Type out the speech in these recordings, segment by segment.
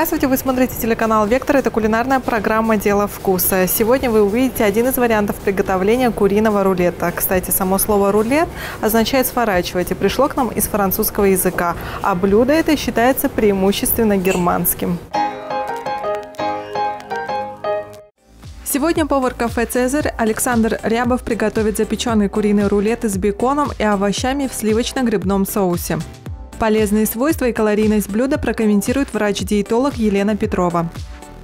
Здравствуйте, вы смотрите телеканал «Вектор». Это кулинарная программа «Дело вкуса». Сегодня вы увидите один из вариантов приготовления куриного рулета. Кстати, само слово «рулет» означает «сворачивать» и пришло к нам из французского языка. А блюдо это считается преимущественно германским. Сегодня повар кафе «Цезарь» Александр Рябов приготовит запеченный куриный рулет с беконом и овощами в сливочно-грибном соусе. Полезные свойства и калорийность блюда прокомментирует врач-диетолог Елена Петрова.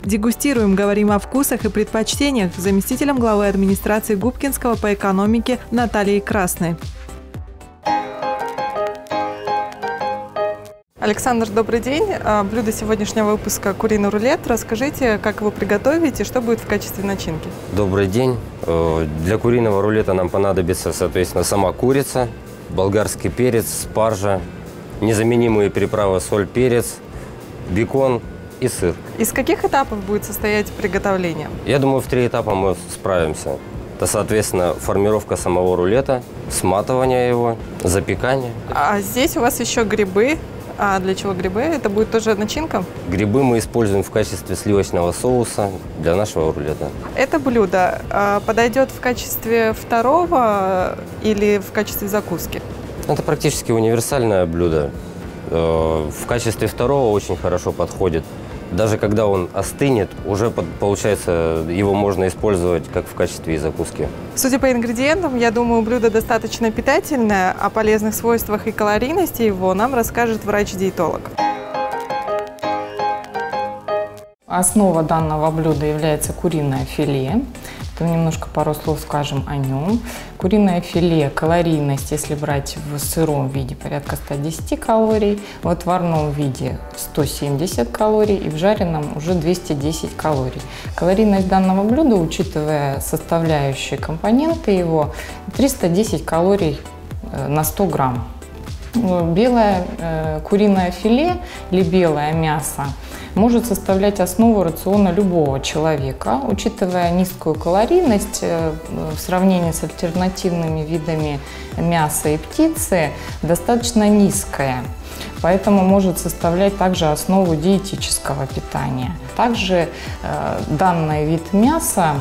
Дегустируем, говорим о вкусах и предпочтениях с заместителем главы администрации Губкинского по экономике Натальей Красной. Александр, добрый день. А, блюдо сегодняшнего выпуска – куриный рулет. Расскажите, как его приготовить и что будет в качестве начинки. Добрый день. Э, для куриного рулета нам понадобится, соответственно, сама курица, болгарский перец, спаржа, незаменимые приправы соль, перец, бекон и сыр. Из каких этапов будет состоять приготовление? Я думаю, в три этапа мы справимся. Это, соответственно, формировка самого рулета, сматывание его, запекание. А здесь у вас еще грибы. А для чего грибы? Это будет тоже начинка? Грибы мы используем в качестве сливочного соуса для нашего рулета. Это блюдо а, подойдет в качестве второго или в качестве закуски? Это практически универсальное блюдо. Э, в качестве второго очень хорошо подходит. Даже когда он остынет, уже получается его можно использовать как в качестве закуски. Судя по ингредиентам, я думаю, блюдо достаточно питательное. О полезных свойствах и калорийности его нам расскажет врач-диетолог. Основа данного блюда является куриное филе. То немножко пару слов скажем о нем. Куриное филе, калорийность, если брать в сыром виде, порядка 110 калорий, в отварном виде 170 калорий и в жареном уже 210 калорий. Калорийность данного блюда, учитывая составляющие компоненты его, 310 калорий э, на 100 грамм. Белое э, куриное филе или белое мясо может составлять основу рациона любого человека, учитывая низкую калорийность э, в сравнении с альтернативными видами мяса и птицы, достаточно низкая. Поэтому может составлять также основу диетического питания. Также э, данный вид мяса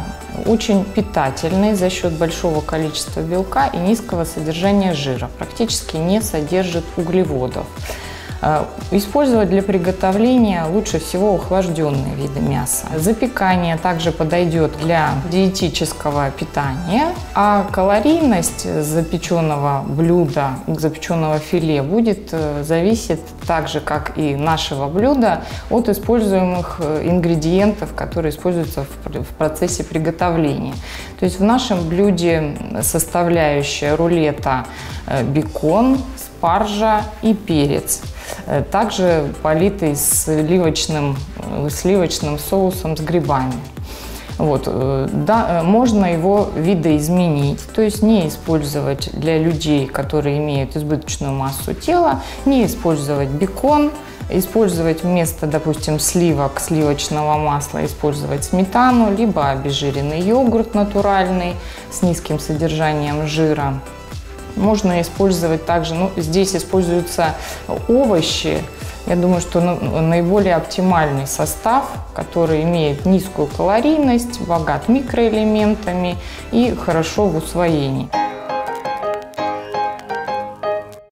очень питательный за счет большого количества белка и низкого содержания жира, практически не содержит углеводов. Э, использовать для приготовления лучше всего охлажденные виды мяса. Запекание также подойдет для диетического питания, а калорийность запеченного блюда, запеченного филе будет э, зависеть так же, как и нашего блюда, от используемых э, ингредиентов, которые используются в процессе приготовления. То есть в нашем блюде составляющая рулета бекон, спаржа и перец. Э, также политый сливочным, э, сливочным соусом с грибами. Вот, э, да, можно его видоизменить, то есть не использовать для людей, которые имеют избыточную массу тела, не использовать бекон, использовать вместо, допустим, сливок, сливочного масла, использовать сметану, либо обезжиренный йогурт натуральный с низким содержанием жира. Можно использовать также, ну, здесь используются овощи. Я думаю, что ну, наиболее оптимальный состав, который имеет низкую калорийность, богат микроэлементами и хорошо в усвоении.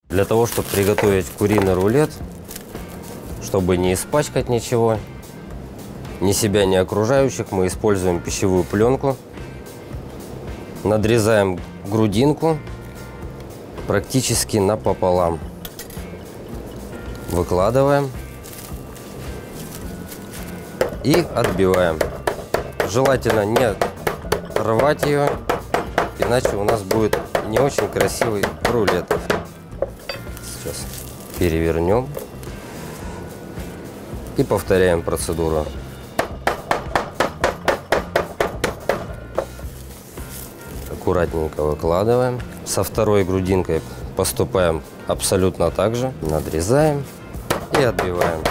Для того, чтобы приготовить куриный рулет, чтобы не испачкать ничего, ни себя, ни окружающих, мы используем пищевую пленку. Надрезаем грудинку практически напополам. Выкладываем и отбиваем. Желательно не рвать ее, иначе у нас будет не очень красивый рулет. Сейчас перевернем и повторяем процедуру. Аккуратненько выкладываем. Со второй грудинкой поступаем абсолютно так же. Надрезаем и отбиваем.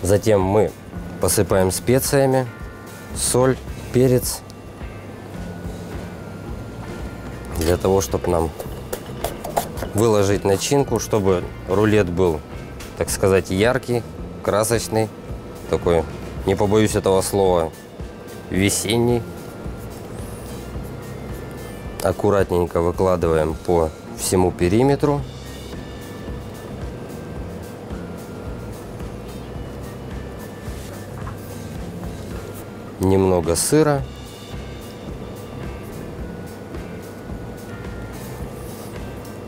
Затем мы посыпаем специями, соль, перец. Для того, чтобы нам выложить начинку, чтобы рулет был, так сказать, яркий, красочный, такой, не побоюсь этого слова, весенний. Аккуратненько выкладываем по всему периметру. Немного сыра.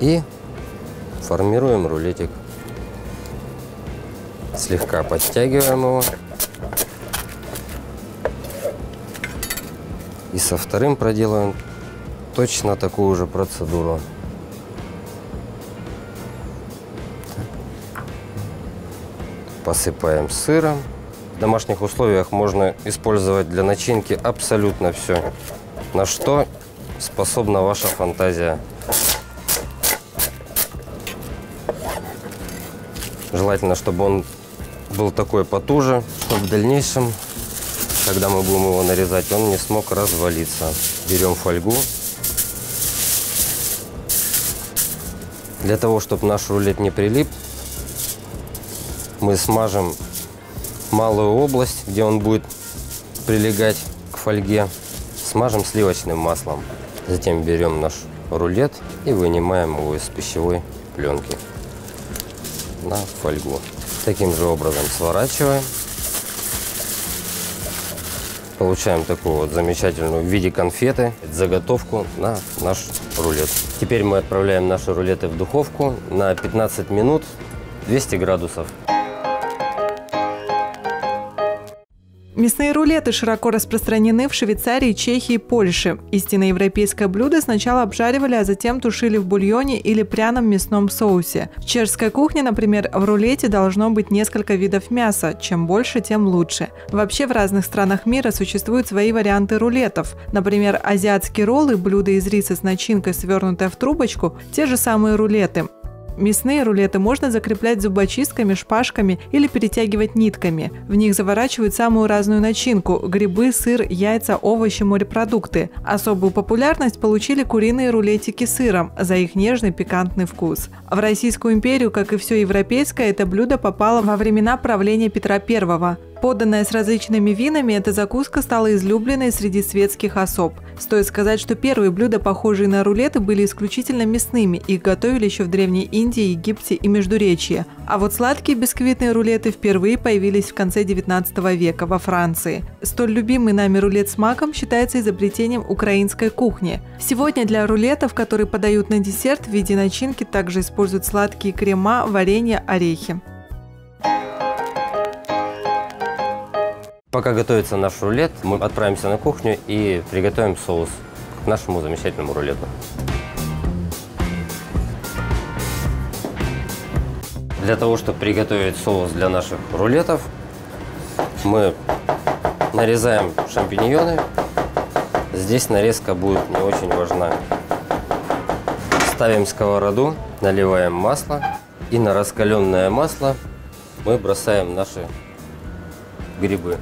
И формируем рулетик. Слегка подтягиваем его. И со вторым проделаем точно такую же процедуру. Посыпаем сыром. В домашних условиях можно использовать для начинки абсолютно все, на что способна ваша фантазия. Желательно, чтобы он был такой потуже, чтобы в дальнейшем, когда мы будем его нарезать, он не смог развалиться. Берем фольгу. Для того, чтобы наш рулет не прилип, мы смажем малую область, где он будет прилегать к фольге, смажем сливочным маслом. Затем берем наш рулет и вынимаем его из пищевой пленки на фольгу. Таким же образом сворачиваем. Получаем такую вот замечательную в виде конфеты заготовку на наш рулет. Теперь мы отправляем наши рулеты в духовку на 15 минут 200 градусов. Мясные рулеты широко распространены в Швейцарии, Чехии и Польше. Истинно европейское блюдо сначала обжаривали, а затем тушили в бульоне или пряном мясном соусе. В чешской кухне, например, в рулете должно быть несколько видов мяса. Чем больше, тем лучше. Вообще в разных странах мира существуют свои варианты рулетов. Например, азиатские роллы – блюдо из риса с начинкой, свернутая в трубочку – те же самые рулеты. Мясные рулеты можно закреплять зубочистками, шпажками или перетягивать нитками. В них заворачивают самую разную начинку – грибы, сыр, яйца, овощи, морепродукты. Особую популярность получили куриные рулетики с сыром за их нежный пикантный вкус. В Российскую империю, как и все европейское, это блюдо попало во времена правления Петра I. Поданная с различными винами, эта закуска стала излюбленной среди светских особ. Стоит сказать, что первые блюда, похожие на рулеты, были исключительно мясными. Их готовили еще в Древней Индии, Египте и Междуречье. А вот сладкие бисквитные рулеты впервые появились в конце 19 века во Франции. Столь любимый нами рулет с маком считается изобретением украинской кухни. Сегодня для рулетов, которые подают на десерт в виде начинки, также используют сладкие крема, варенье, орехи. Пока готовится наш рулет, мы отправимся на кухню и приготовим соус к нашему замечательному рулету. Для того, чтобы приготовить соус для наших рулетов, мы нарезаем шампиньоны. Здесь нарезка будет не очень важна. Ставим сковороду, наливаем масло и на раскаленное масло мы бросаем наши грибы.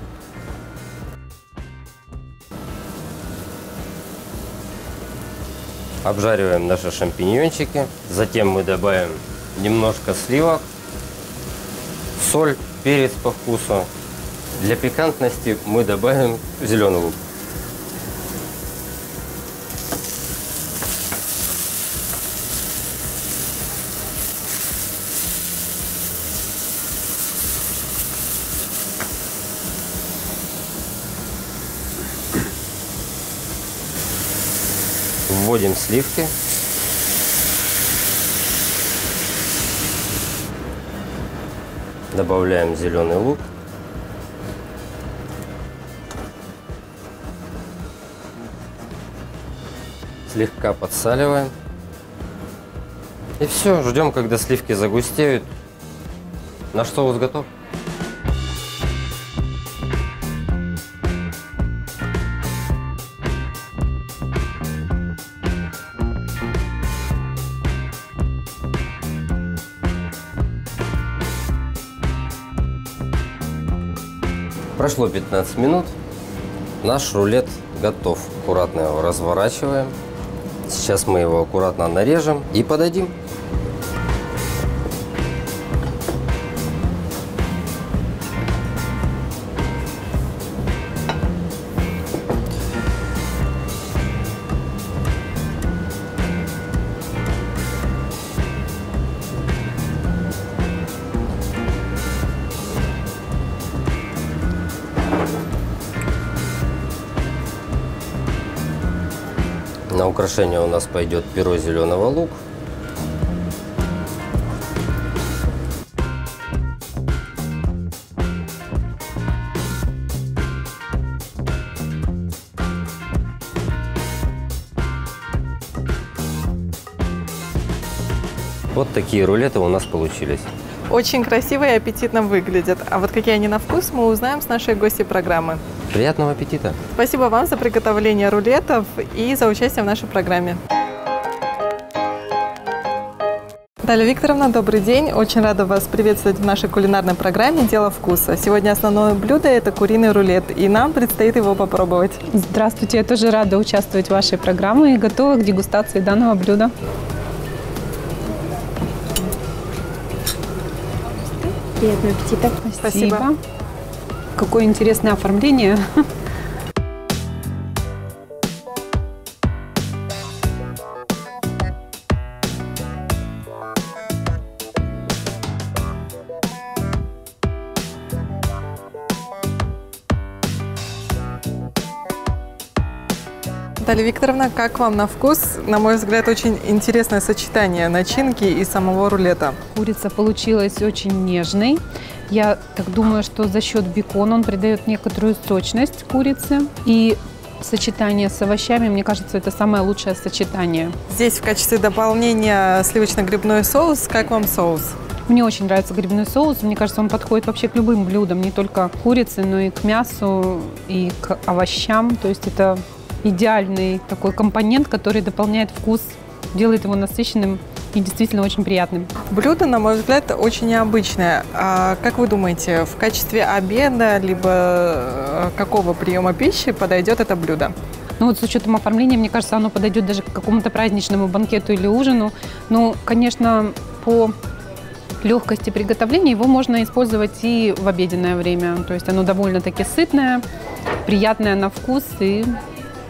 Обжариваем наши шампиньончики. Затем мы добавим немножко сливок, соль, перец по вкусу. Для пикантности мы добавим зеленый лук. Вводим сливки. Добавляем зеленый лук. Слегка подсаливаем. И все, ждем, когда сливки загустеют. Наш соус готов. Прошло 15 минут. Наш рулет готов. Аккуратно его разворачиваем. Сейчас мы его аккуратно нарежем и подадим. На украшение у нас пойдет перо зеленого лук. Вот такие рулеты у нас получились. Очень красиво и аппетитно выглядят. А вот какие они на вкус, мы узнаем с нашей гостьей программы. Приятного аппетита! Спасибо вам за приготовление рулетов и за участие в нашей программе. Наталья Викторовна, добрый день. Очень рада вас приветствовать в нашей кулинарной программе «Дело вкуса». Сегодня основное блюдо – это куриный рулет, и нам предстоит его попробовать. Здравствуйте, я тоже рада участвовать в вашей программе и готова к дегустации данного блюда. Приятного аппетита. Спасибо. Какое интересное оформление. Наталья Викторовна, как вам на вкус? На мой взгляд, очень интересное сочетание начинки и самого рулета. Курица получилась очень нежной. Я так думаю, что за счет бекона он придает некоторую сочность курице. И сочетание с овощами, мне кажется, это самое лучшее сочетание. Здесь в качестве дополнения сливочно-грибной соус. Как вам соус? Мне очень нравится грибной соус. Мне кажется, он подходит вообще к любым блюдам, не только к курице, но и к мясу, и к овощам. То есть это идеальный такой компонент, который дополняет вкус, делает его насыщенным и действительно очень приятным. Блюдо, на мой взгляд, очень необычное. А как вы думаете, в качестве обеда либо э, какого приема пищи подойдет это блюдо? Ну вот с учетом оформления, мне кажется, оно подойдет даже к какому-то праздничному банкету или ужину. Ну, конечно, по легкости приготовления его можно использовать и в обеденное время. То есть оно довольно-таки сытное, приятное на вкус и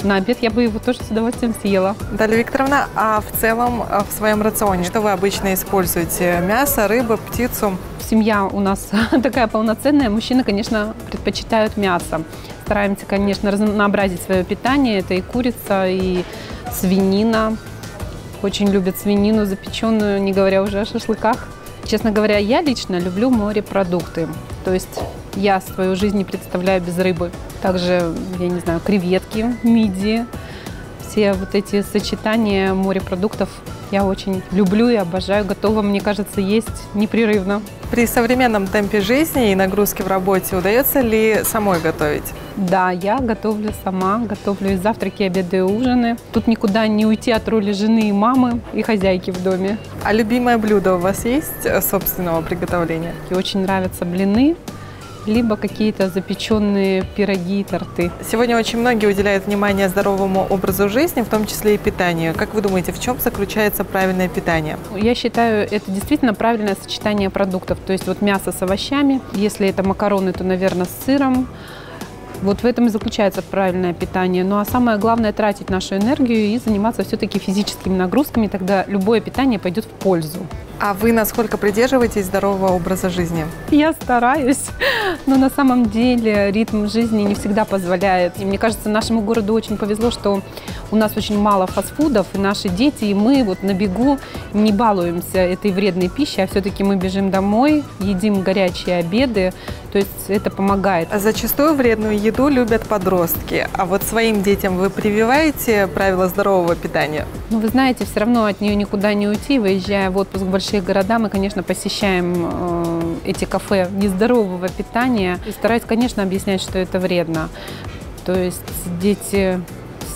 на обед я бы его тоже с удовольствием съела. Наталья Викторовна, а в целом а в своем рационе что вы обычно используете? Мясо, рыбу, птицу? Семья у нас такая полноценная. Мужчины, конечно, предпочитают мясо. Стараемся, конечно, разнообразить свое питание. Это и курица, и свинина. Очень любят свинину запеченную, не говоря уже о шашлыках. Честно говоря, я лично люблю морепродукты. То есть я свою жизнь не представляю без рыбы. Также, я не знаю, креветки, мидии, все вот эти сочетания морепродуктов я очень люблю и обожаю. Готова, мне кажется, есть непрерывно. При современном темпе жизни и нагрузке в работе удается ли самой готовить? Да, я готовлю сама, готовлю и завтраки, обеды и ужины. Тут никуда не уйти от роли жены и мамы и хозяйки в доме. А любимое блюдо у вас есть э, собственного приготовления? И очень нравятся блины, либо какие-то запеченные пироги торты. Сегодня очень многие уделяют внимание здоровому образу жизни, в том числе и питанию. Как вы думаете, в чем заключается правильное питание? Я считаю, это действительно правильное сочетание продуктов. То есть вот мясо с овощами, если это макароны, то, наверное, с сыром, вот в этом и заключается правильное питание. Ну а самое главное – тратить нашу энергию и заниматься все-таки физическими нагрузками, тогда любое питание пойдет в пользу. А вы насколько придерживаетесь здорового образа жизни? Я стараюсь, но на самом деле ритм жизни не всегда позволяет. И мне кажется, нашему городу очень повезло, что у нас очень мало фастфудов, и наши дети, и мы вот на бегу не балуемся этой вредной пищей, а все-таки мы бежим домой, едим горячие обеды, то есть это помогает. А зачастую вредную еду любят подростки. А вот своим детям вы прививаете правила здорового питания? Ну, вы знаете, все равно от нее никуда не уйти. Выезжая в отпуск в большие города, мы, конечно, посещаем э, эти кафе нездорового питания. И стараюсь, конечно, объяснять, что это вредно. То есть дети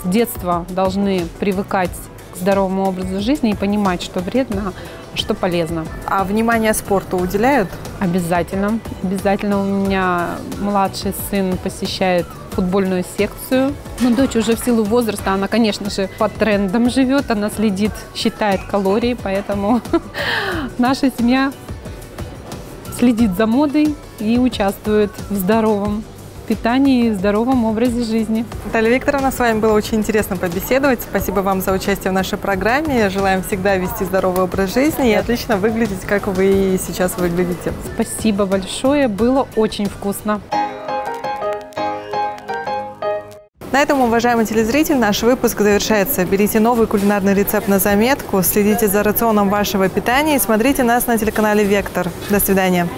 с детства должны привыкать к здоровому образу жизни и понимать, что вредно, а что полезно. А внимание спорту уделяют? Обязательно. Обязательно у меня младший сын посещает футбольную секцию. Но дочь уже в силу возраста, она, конечно же, по трендам живет, она следит, считает калории, поэтому наша семья следит за модой и участвует в здоровом питании и здоровом образе жизни. Наталья Викторовна, с вами было очень интересно побеседовать. Спасибо вам за участие в нашей программе. Желаем всегда вести здоровый образ жизни и отлично выглядеть, как вы сейчас выглядите. Спасибо большое, было очень вкусно. На этом, уважаемый телезритель, наш выпуск завершается. Берите новый кулинарный рецепт на заметку, следите за рационом вашего питания и смотрите нас на телеканале «Вектор». До свидания.